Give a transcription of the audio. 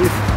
Peace.